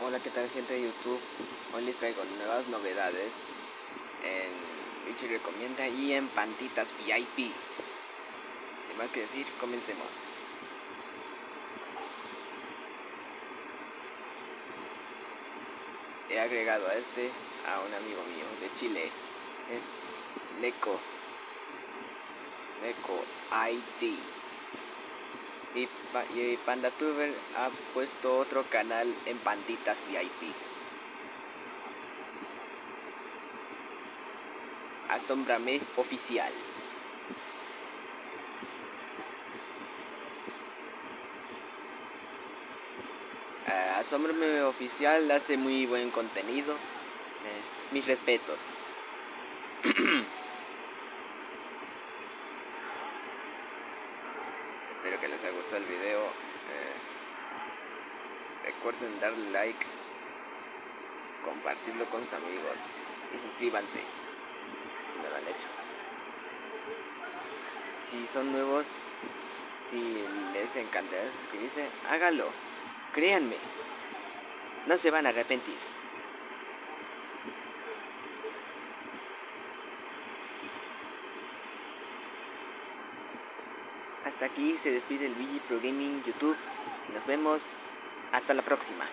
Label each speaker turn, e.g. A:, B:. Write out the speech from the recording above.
A: Hola, ¿qué tal gente de YouTube? Hoy les traigo nuevas novedades en Richie Recomienda y en Pantitas VIP. Sin más que decir, comencemos. He agregado a este a un amigo mío de Chile. Es Neko. Neko ID. Y, y PandaTuber ha puesto otro canal en Panditas VIP. Asómbrame oficial. Uh, Asómbrame oficial hace muy buen contenido. Eh, mis respetos. Espero que les haya gustado el video. Eh, recuerden darle like, compartirlo con sus amigos y suscríbanse si no lo han hecho. Si son nuevos, si les encanta suscribirse, hágalo. Créanme, no se van a arrepentir. Hasta aquí se despide el VG Pro Gaming YouTube. Nos vemos hasta la próxima.